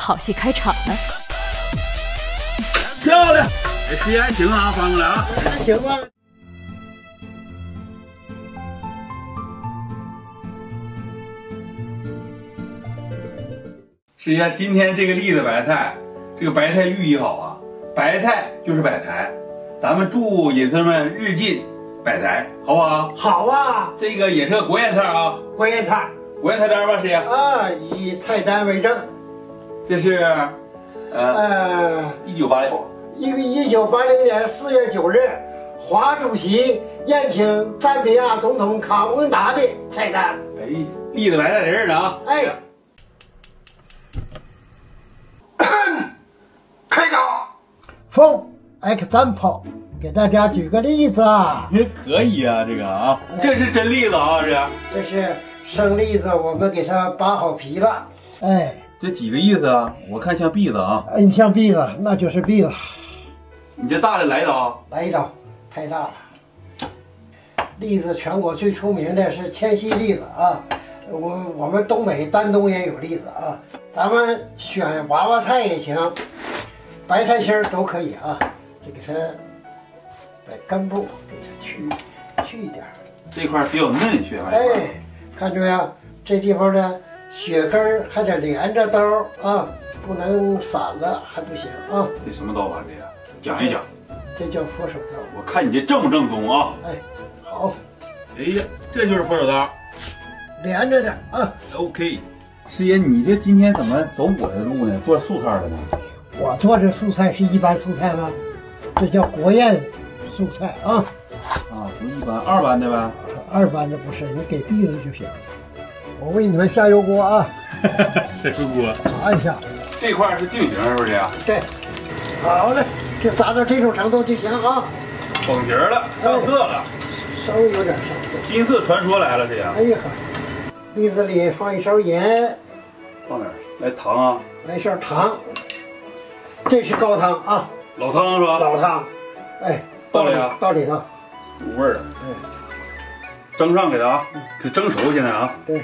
好戏开场了。漂亮，这时间还行啊，翻过来啊，还行吧。试一下今天这个栗子白菜，这个白菜寓意好啊，白菜就是百财，咱们祝隐士们日进百财，好不好？好啊，这个也是个国宴菜啊，国宴菜国宴菜单吧，师爷。啊，以菜单为证。这是，呃，呃，一九八零，一个一九八零年四月九日，华主席宴请赞比亚总统卡翁达的菜单。哎，栗子白菜仁儿的啊，哎，开讲。For example，给大家举个例子啊，可以啊，这个啊，这是真栗子啊，这这是生栗子，我们给它扒好皮了。哎，这几个意思啊？我看像篦子啊，哎，你像篦子，那就是篦子。你这大的来一刀，来一刀，太大了。栗子全国最出名的是千禧栗子啊，我我们东北丹东也有栗子啊。咱们选娃娃菜也行，白菜心儿都可以啊。就给它把根部给它去去一点儿。这块比较嫩，血白。哎，看着没有？这地方呢，血根儿还得连着刀儿啊，不能散了，还不行啊。这什么刀法这呀？讲一讲。这叫佛手刀。我看你这正不正宗啊？哎，好，哎呀，这就是佛手刀。连着的啊。OK。师爷，你这今天怎么走我的路呢？做素菜的呢？我做这素菜是一般素菜吗？这叫国宴素菜啊。啊，不一般，二般的呗。二般的不是，你给篦子就行。我为你们下油锅啊，这出锅，炸一下。这块是定型是不是呀？对，好嘞，就炸到这种程度就行啊。捧皮了，上色了，稍微有点上色。金色传说来了，这呀。哎呀呵，栗子里放一勺盐，放点儿，来糖啊，来一勺糖。这是高汤啊，老汤是吧？老汤。哎，倒里啊倒里头。入味儿了。对蒸上给它啊，给蒸熟现在啊。对。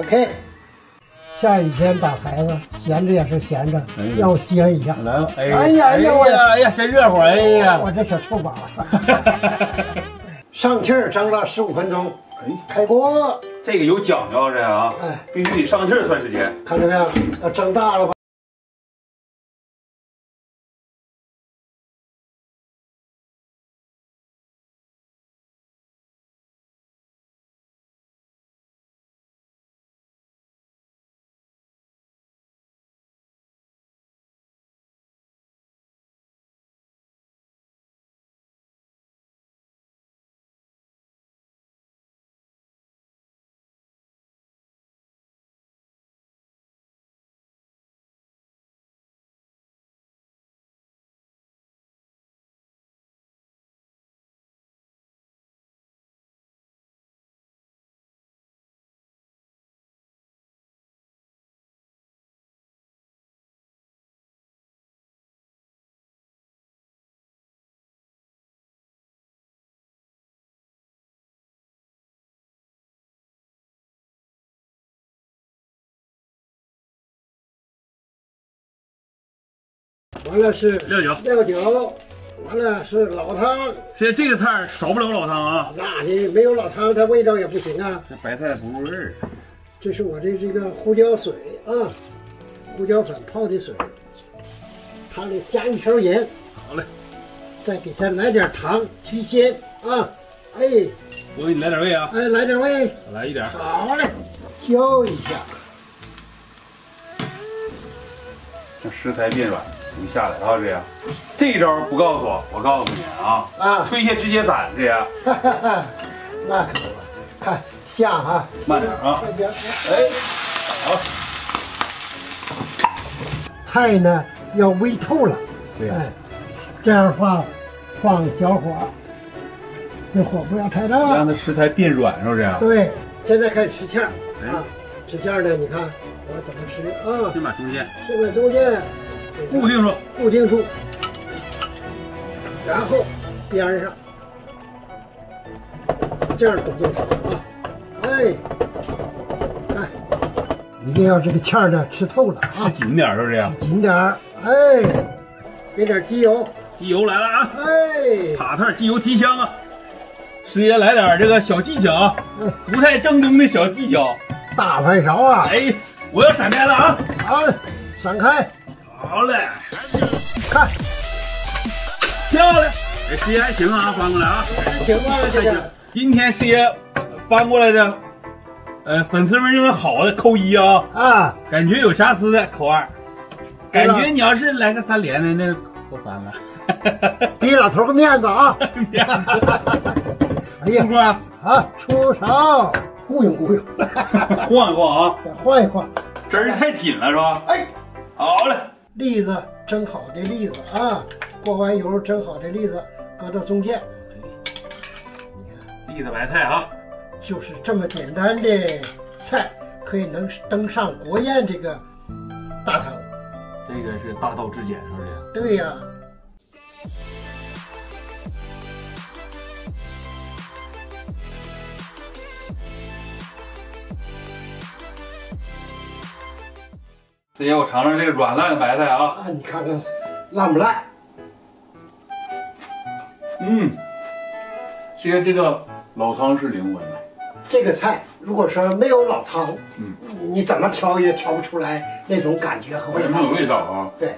OK。下雨天打孩子，闲着也是闲着，哎呀要歇一下。来吧，哎哎呀哎呀我哎呀，真热乎，哎呀，我这小臭宝，上气儿蒸了十五分钟，哎，开锅。这个有讲究啊，这啊，哎，必须得上气儿算时间。看见没有？要蒸大了吧？完了是料酒料酒，完了是老汤。现在这个菜少不了老汤啊。那你没有老汤，它味道也不行啊。这白菜不入味儿。这是我的这个胡椒水啊，胡椒粉泡的水，汤里加一勺盐，好嘞，再给它来点糖提鲜啊。哎我给你来点味啊，哎，来点味，来一点。好嘞，浇一下。让食材变软，容易下来啊，这样。这一招不告诉我，我告诉你啊，啊推下直接斩，这样。哈哈哈，那可不，看下哈，慢点啊这边哎，好，菜呢要煨透了，对呀哎，这样的话放小火，这火不要太大。让它食材变软，是不是？对，现在开始吃馅儿哎啊，吃馅儿呢，你看我怎么吃啊？先把中间先把中间固定住，固定住，然后边上这样抖动手啊，哎，看一定要这个芡儿呢吃透了吃啊，紧点儿是不是这样？紧点儿，哎，给点机油，机油来了啊！哎，塔特机油提香啊！师爷来点这个小技巧啊嗯，不太正宗的小技巧。大盘勺啊，哎，我要闪开了啊！好，闪开，好嘞，看，漂亮！这师爷还行啊，翻过来啊！行吧，这个，今天师爷翻过来的，呃，粉丝们认为好的扣一啊，啊，感觉有瑕疵的扣二，感觉你要是来个三连的，那扣三了。给老头个面子啊，哎呀叔，哥，啊，出手，雇佣雇佣，晃一晃啊，晃一晃，针儿太紧了是吧？哎，好嘞，栗子蒸好的栗子啊，过完油蒸好的栗子搁到中间，你看栗子白菜啊，就是这么简单的菜，可以能登上国宴这个大堂。这个是大道至简，是不是？对呀、师爷，我尝尝这个软烂的白菜啊，啊，你看看烂不烂？嗯，其实这个老汤是灵魂的。这个菜如果说没有老汤，嗯你你怎么调也调不出来那种感觉和味道味道啊？对，